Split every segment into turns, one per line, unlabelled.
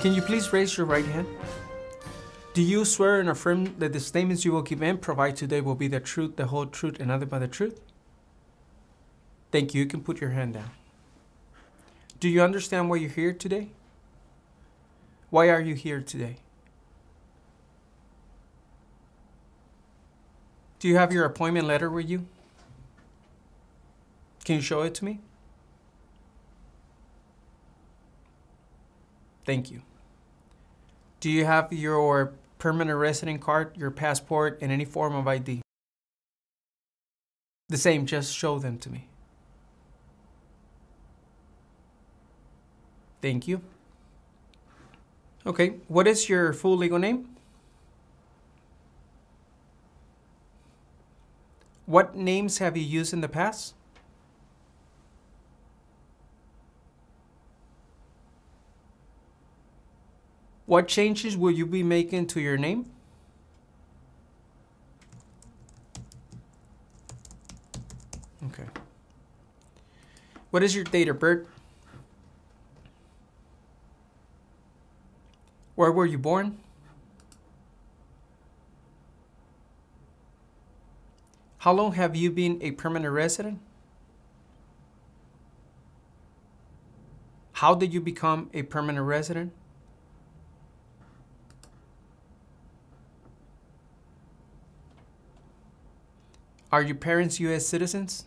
Can you please raise your right hand? Do you swear and affirm that the statements you will give and provide today will be the truth, the whole truth, and nothing but the truth? Thank you. You can put your hand down. Do you understand why you're here today? Why are you here today? Do you have your appointment letter with you? Can you show it to me? Thank you. Do you have your permanent resident card, your passport, and any form of ID? The same, just show them to me. Thank you. Okay, what is your full legal name? What names have you used in the past? What changes will you be making to your name? Okay. What is your date of birth? Where were you born? How long have you been a permanent resident? How did you become a permanent resident? Are your parents U.S. citizens?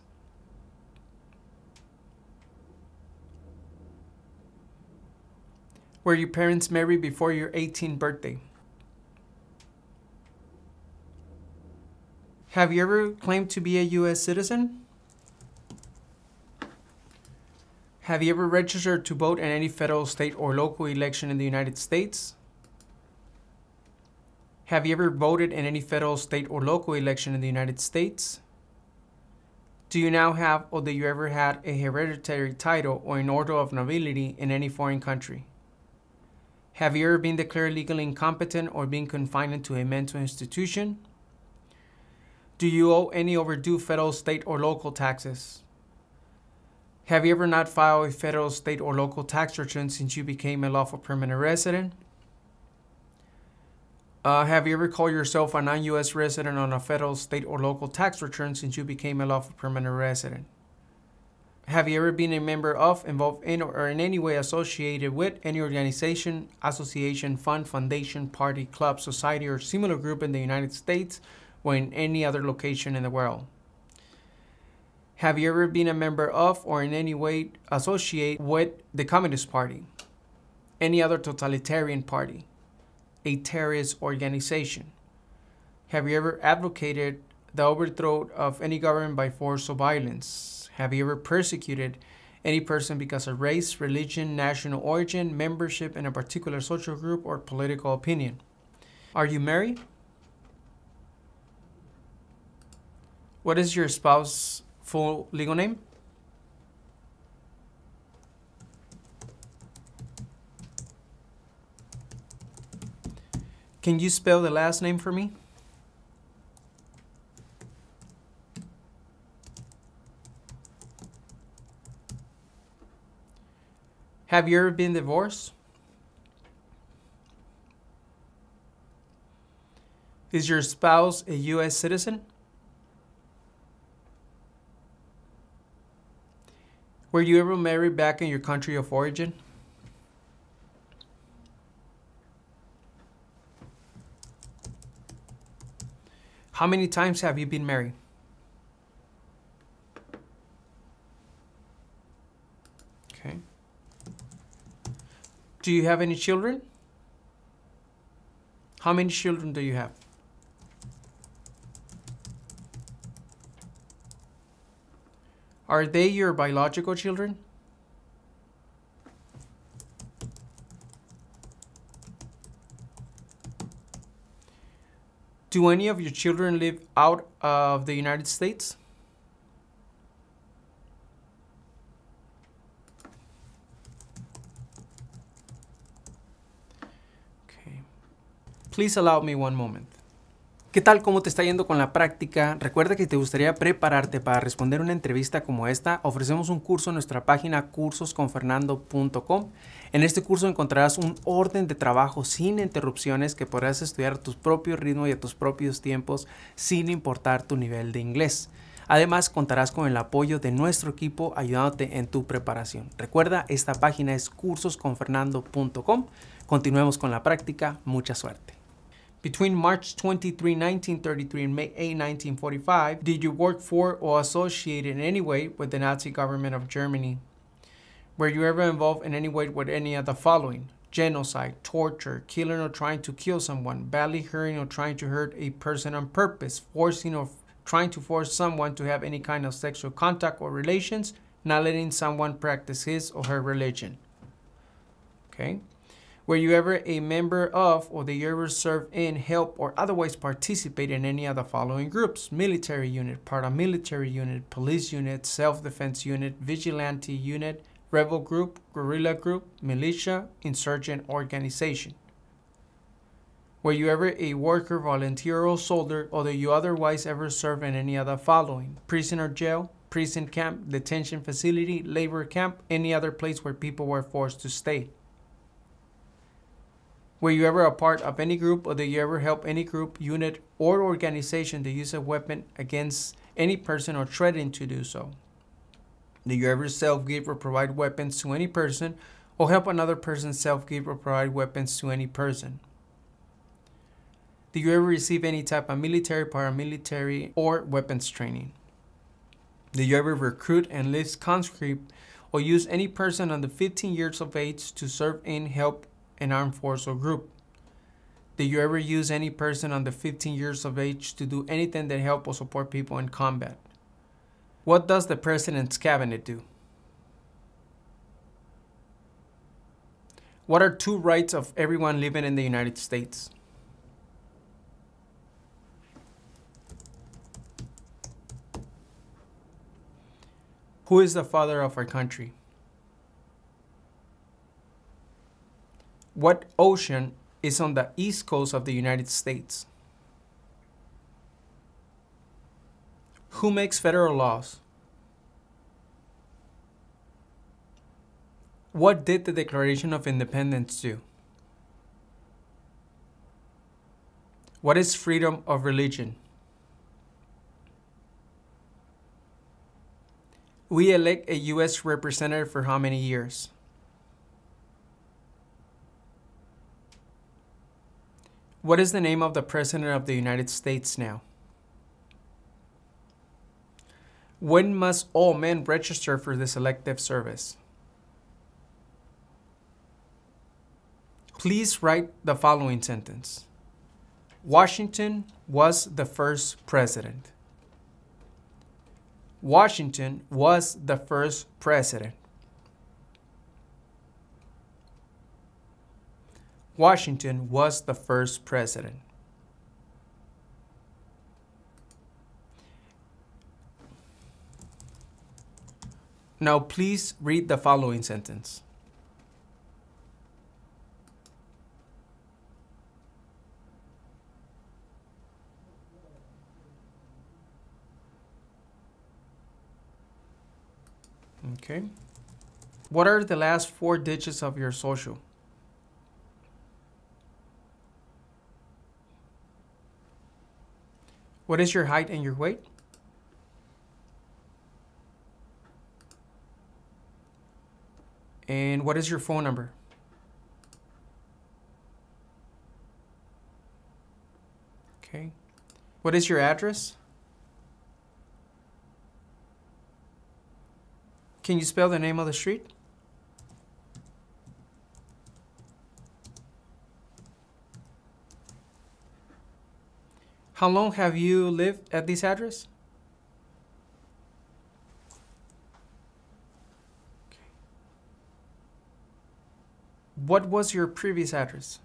Were your parents married before your 18th birthday? Have you ever claimed to be a U.S. citizen? Have you ever registered to vote in any federal, state, or local election in the United States? Have you ever voted in any federal, state, or local election in the United States? Do you now have or do you ever had a hereditary title or an order of nobility in any foreign country? Have you ever been declared legally incompetent or been confined into a mental institution? Do you owe any overdue federal, state, or local taxes? Have you ever not filed a federal, state, or local tax return since you became a lawful permanent resident? Uh, have you ever called yourself a non US resident on a federal, state, or local tax return since you became a lawful permanent resident? Have you ever been a member of, involved in, or in any way associated with any organization, association, fund, foundation, party, club, society, or similar group in the United States or in any other location in the world? Have you ever been a member of or in any way associate with the Communist Party, any other totalitarian party, a terrorist organization? Have you ever advocated the overthrow of any government by force or violence? Have you ever persecuted any person because of race, religion, national origin, membership in a particular social group, or political opinion? Are you married? What is your spouse's full legal name? Can you spell the last name for me? Have you ever been divorced? Is your spouse a U.S. citizen? Were you ever married back in your country of origin? How many times have you been married? Okay. Do you have any children? How many children do you have? Are they your biological children? Do any of your children live out of the United States? Okay. Please allow me one moment. ¿Qué tal? ¿Cómo te está yendo con la práctica? Recuerda que te gustaría prepararte para responder una entrevista como esta. Ofrecemos un curso en nuestra página cursosconfernando.com. En este curso encontrarás un orden de trabajo sin interrupciones que podrás estudiar a tu propio ritmo y a tus propios tiempos sin importar tu nivel de inglés. Además, contarás con el apoyo de nuestro equipo ayudándote en tu preparación. Recuerda, esta página es cursosconfernando.com. Continuemos con la práctica. Mucha suerte. Between March 23, 1933 and May 8, 1945, did you work for or associate in any way with the Nazi government of Germany? Were you ever involved in any way with any of the following? Genocide, torture, killing or trying to kill someone, badly hurting or trying to hurt a person on purpose, forcing or trying to force someone to have any kind of sexual contact or relations, not letting someone practice his or her religion. Okay? Were you ever a member of or did you ever serve in, help, or otherwise participate in any of the following groups? Military unit, paramilitary unit, police unit, self-defense unit, vigilante unit, rebel group, guerrilla group, militia, insurgent organization. Were you ever a worker, volunteer, or soldier, or did you otherwise ever serve in any of the following? Prison or jail, prison camp, detention facility, labor camp, any other place where people were forced to stay. Were you ever a part of any group or did you ever help any group, unit, or organization to use a weapon against any person or threaten to do so? Did you ever self give or provide weapons to any person or help another person self give or provide weapons to any person? Did you ever receive any type of military, paramilitary, or weapons training? Did you ever recruit, enlist, conscript, or use any person under 15 years of age to serve in, help, an armed force or group. Did you ever use any person under 15 years of age to do anything that help or support people in combat? What does the President's Cabinet do? What are two rights of everyone living in the United States? Who is the father of our country? What ocean is on the east coast of the United States? Who makes federal laws? What did the Declaration of Independence do? What is freedom of religion? We elect a U.S. representative for how many years? What is the name of the President of the United States now? When must all men register for the Selective Service? Please write the following sentence. Washington was the first president. Washington was the first president. Washington was the first president. Now please read the following sentence. Okay. What are the last four digits of your social? What is your height and your weight? And what is your phone number? Okay. What is your address? Can you spell the name of the street? How long have you lived at this address? Okay. What was your previous address?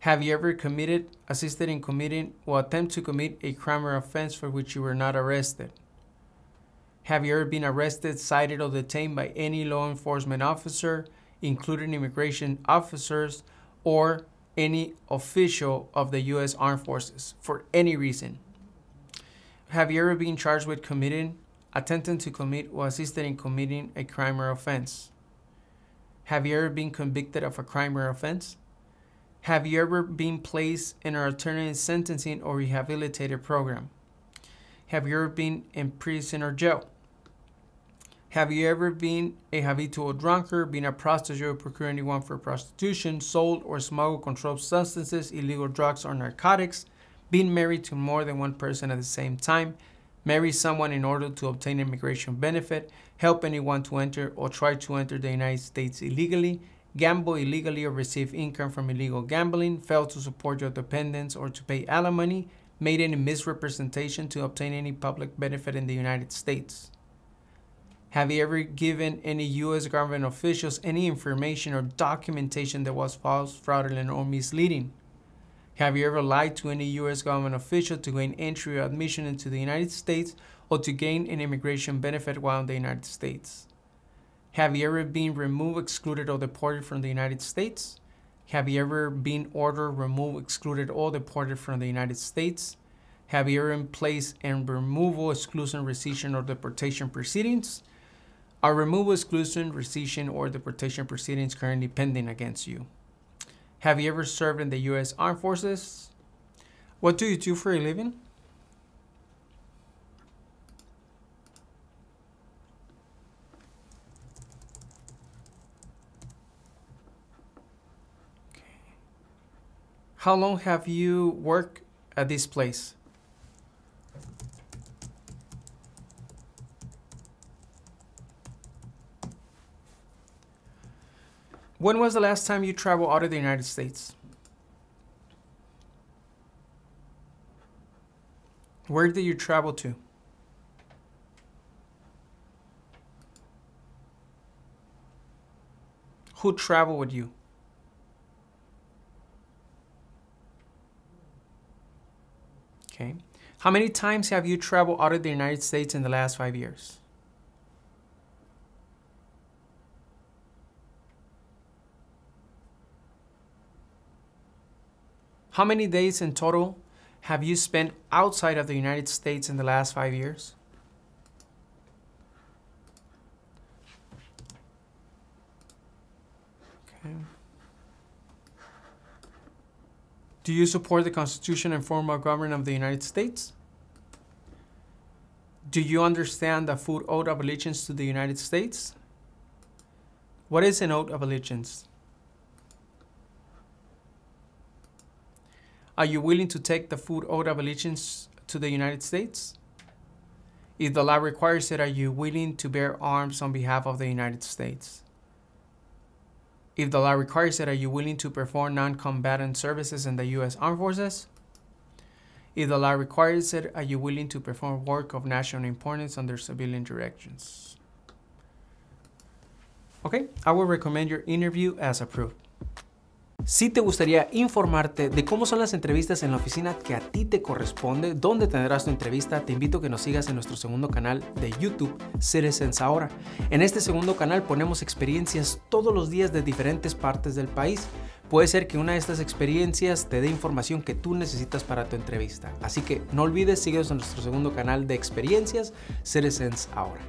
Have you ever committed, assisted in committing, or attempt to commit a crime or offense for which you were not arrested? Have you ever been arrested, cited, or detained by any law enforcement officer, including immigration officers or any official of the U.S. Armed Forces for any reason? Have you ever been charged with committing, attempting to commit, or assisted in committing a crime or offense? Have you ever been convicted of a crime or offense? Have you ever been placed in an alternative sentencing or rehabilitative program? Have you ever been in prison or jail? Have you ever been a habitual drunkard, been a prostitute, or procured anyone for prostitution, sold or smuggled controlled substances, illegal drugs, or narcotics, been married to more than one person at the same time, marry someone in order to obtain immigration benefit, help anyone to enter or try to enter the United States illegally, gamble illegally or receive income from illegal gambling, fail to support your dependents or to pay alimony, made any misrepresentation to obtain any public benefit in the United States. Have you ever given any U.S. government officials any information or documentation that was false, fraudulent, or misleading? Have you ever lied to any U.S. government official to gain entry or admission into the United States or to gain an immigration benefit while in the United States? Have you ever been removed, excluded, or deported from the United States? Have you ever been ordered, removed, excluded, or deported from the United States? Have you ever been placed in removal, exclusion, rescission, or deportation proceedings? Are removal, exclusion, rescission, or deportation proceedings currently pending against you? Have you ever served in the U.S. Armed Forces? What do you do for a living? How long have you worked at this place? When was the last time you traveled out of the United States? Where did you travel to? Who traveled with you? Okay. How many times have you traveled out of the United States in the last five years? How many days in total have you spent outside of the United States in the last five years? Okay. Do you support the Constitution and form of government of the United States? Do you understand the full oath of allegiance to the United States? What is an oath of allegiance? Are you willing to take the full oath of allegiance to the United States? If the law requires it, are you willing to bear arms on behalf of the United States? If the law requires it, are you willing to perform non-combatant services in the U.S. Armed Forces? If the law requires it, are you willing to perform work of national importance under civilian directions? Okay, I will recommend your interview as approved. Si te gustaría informarte de cómo son las entrevistas en la oficina que a ti te corresponde, dónde tendrás tu entrevista, te invito a que nos sigas en nuestro segundo canal de YouTube, Citizens Ahora. En este segundo canal ponemos experiencias todos los días de diferentes partes del país. Puede ser que una de estas experiencias te dé información que tú necesitas para tu entrevista. Así que no olvides, síguenos en nuestro segundo canal de experiencias, Citizens Ahora.